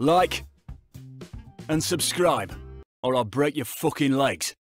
like, and subscribe, or I'll break your fucking legs.